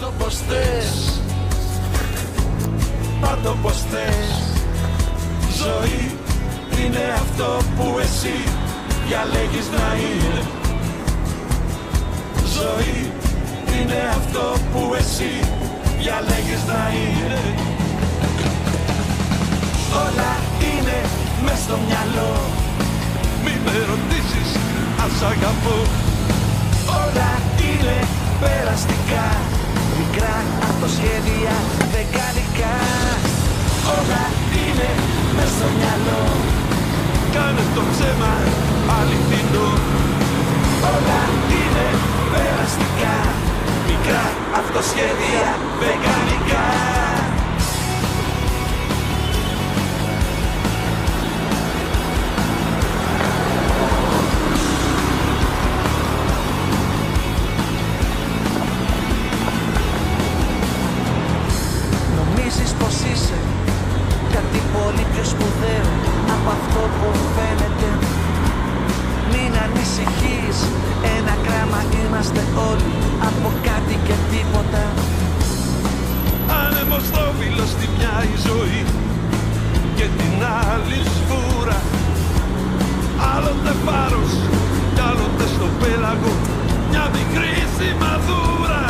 το πως θες. Πάντο πως θες. Ζωή είναι αυτό που εσύ διαλέγεις να είναι. Ζωή είναι αυτό που εσύ διαλέγεις να είναι. Όλα είναι μες στο μυαλό. Μη με ρωτήσεις αν σ' αγαπώ. Όλα Μικρά αυτοσχέδια δεκαδικά Όλα είναι μες στο μυαλό. Κάνε το ψέμα αληθινό Όλα είναι περαστικά. Μικρά αυτοσχέδια βεγγαλικά στη μια η ζωή και την άλλη σφούρα. Άλλοτε φάρος κι άλλοτε στο πέλαγο μια μικρή σημαδούρα